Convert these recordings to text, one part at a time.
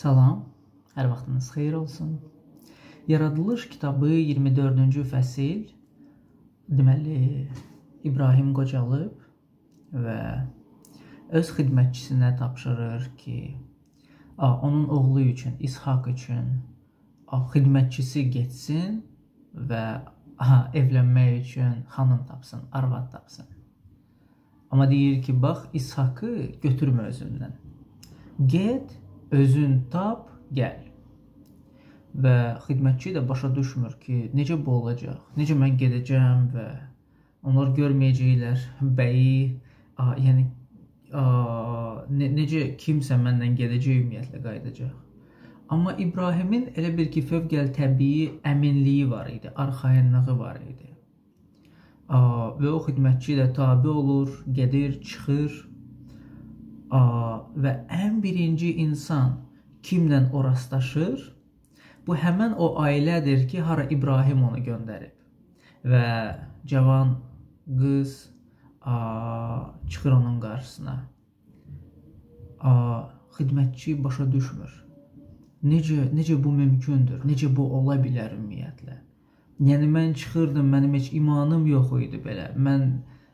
Salam, hər vaxtınız xeyir olsun. Yaradılış kitabı 24-cü fəsil deməli İbrahim qocalıb və öz xidmətçisinə tapşırır ki, onun oğlu üçün, İshaq üçün xidmətçisi getsin və aha, evlənmək üçün xanım tapsın, arvad tapsın. Amma deyir ki, bax İshaqı götürmə özündən. Get özün tap, gəl. Və xidmətçi də başa düşmür ki, necə bu olacaq? Necə mən gedəcəm və onlar görməyəcəklər bəyi, a, yəni a, ne, necə kimsə məndən gedəcək ümumiyyətlə qayıdacaq. Amma İbrahimin elə bir ki, fövqəl təbii əminliyi var idi, arxayınlığı var idi. A, və o xidmətçi də tabe olur, gedir, çıxır və ən birinci insan kimlə o rastlaşır? Bu həmən o ailədir ki, hara İbrahim onu göndərib. Və cavan qız a, çıxır onun qarşısına. A, xidmətçi başa düşmür. Necə necə bu mümkündür? Necə bu ola bilər ümumiyyətlə? Yəni mən çıxırdım, mənim heç imanım yox idi belə. Mən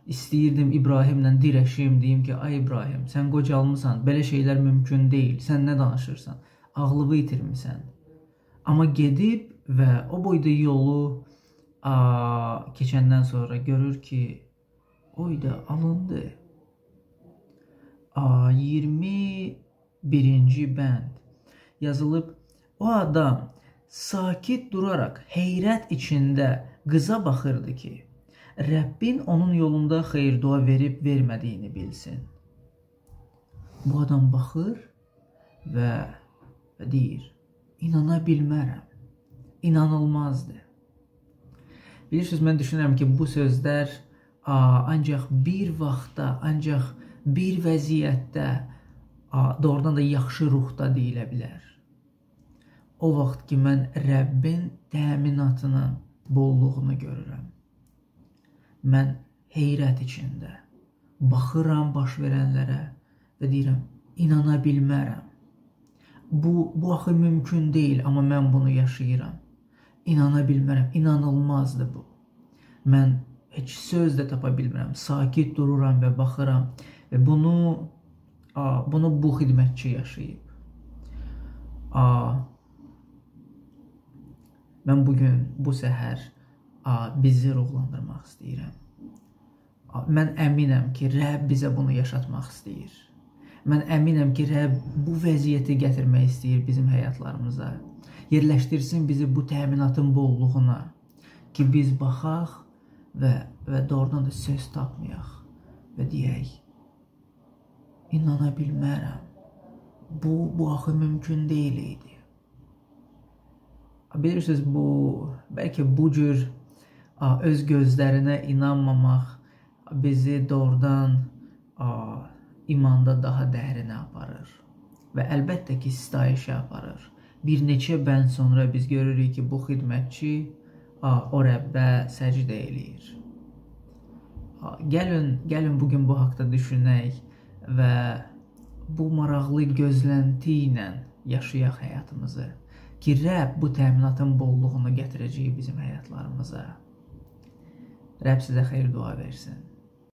istəyirdim İbrahimlə dirəşim, deyim ki, ay İbrahim, sən qocalmısan, belə şeylər mümkün deyil. Sən nə danışırsan? Ağlını itirmisən. Amma gedib və o boyda yolu a, keçəndən sonra görür ki, oy da alındı. A, 21-ci bənd yazılıb o adam sakit duraraq heyrət içində qıza baxırdı ki, Rəbbin onun yolunda xeyir-dua verib vermədiyini bilsin. Bu adam baxır və, deyir: "İnana bilmərəm. İnanılmazdır." Bilirsiniz, mən düşünürəm ki, bu sözlər a, ancaq bir vaxtda, ancaq bir vəziyyətdə a, doğrudan da yaxşı ruhda deyilə bilər. O vaxt ki, mən Rəbbin təminatının bolluğunu görürəm mən heyrət içində baxıram baş verənlərə və deyirəm, inana bilmərəm. Bu, bu axı mümkün deyil, amma mən bunu yaşayıram. İnana bilmərəm, inanılmazdır bu. Mən heç söz də tapa bilmirəm. Sakit dururam və baxıram və bunu a, bunu bu xidmətçi yaşayıb. A, mən bu gün, bu səhər bizi ruhlandırmaq istəyirəm. Mən əminəm ki, Rəbb bizə bunu yaşatmaq istəyir. Mən əminəm ki, Rəbb bu vəziyyəti gətirmək istəyir bizim həyatlarımıza. Yerləşdirsin bizi bu təminatın bolluğuna ki, biz baxaq və və doğrudan da söz tapmayaq və deyək: İnana bilmərəm. Bu bu axı mümkün deyil idi. Bilirsiniz, bu bəlkə bu cür öz gözlərinə inanmamaq bizi doğrudan imanda daha dərinə aparır və əlbəttə ki, sitayişə aparır. Bir neçə bənd sonra biz görürük ki, bu xidmətçi o Rəbbə səcdə eləyir. Gəlin, gəlin bu gün bu haqqda düşünək və bu maraqlı gözlənti ilə yaşayaq həyatımızı ki, Rəbb bu təminatın bolluğunu gətirəcək bizim həyatlarımıza. Rəbb sizə xeyir dua versin.